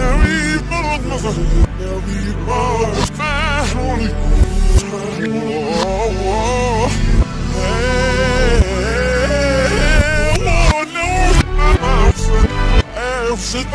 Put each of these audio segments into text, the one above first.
Every motherfucker, every bar, fast, only.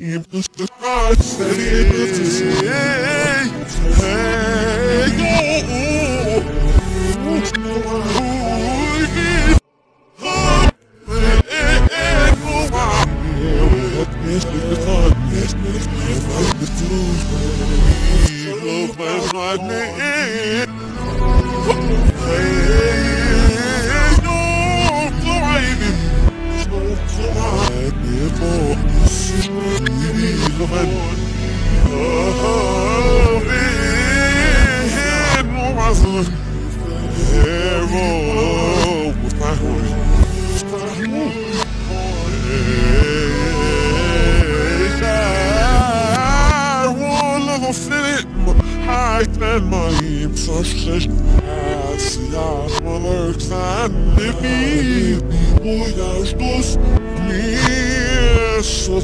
am just the God That it is Hey Hey Oh Ayten mayim saçsız Siyah balık sen de bir Bu yaş dost Mir diet så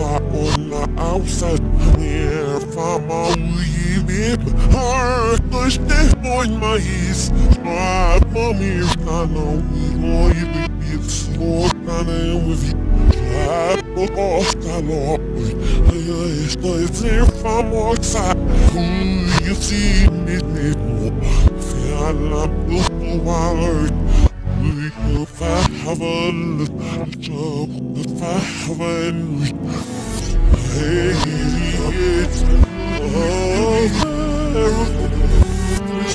valla Ona avsat Mir fama uyibib Harkış de doymayız Şapma mir kana Uyroyibib Bir slokana Uyibib Şapma oskala Estoy sin famosa You see me Feel I'm the We could have a little job If I have a Hey, it's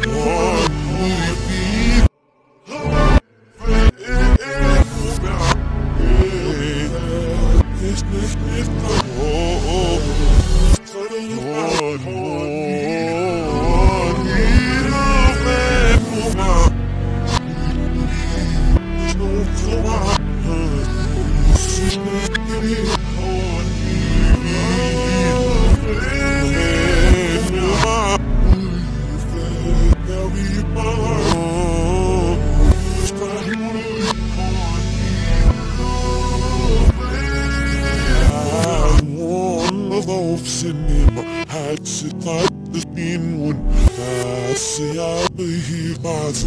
One we be It's nicht nicht Oh, oh Oh, cinema had citat din un se abre mas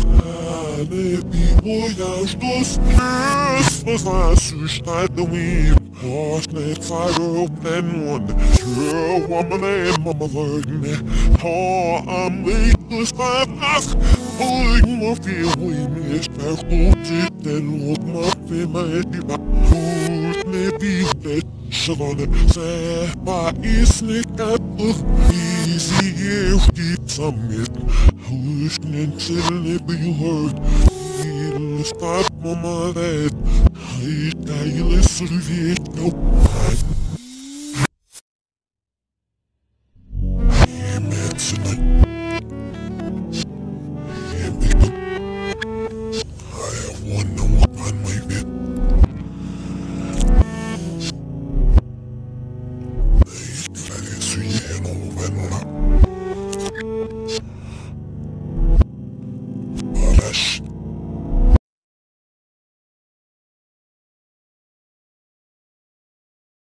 ale bi voyage dos Deus was assustado e Horsne fire den one? Sure woman and mama learn Oh I'm weak to stop us Oi mo fi oi mi espero den look mo fi me di ba Ne bi det Shalom se pa isnika Easy if summit Hushnin till it be heard Feel stop mama that I die listen to it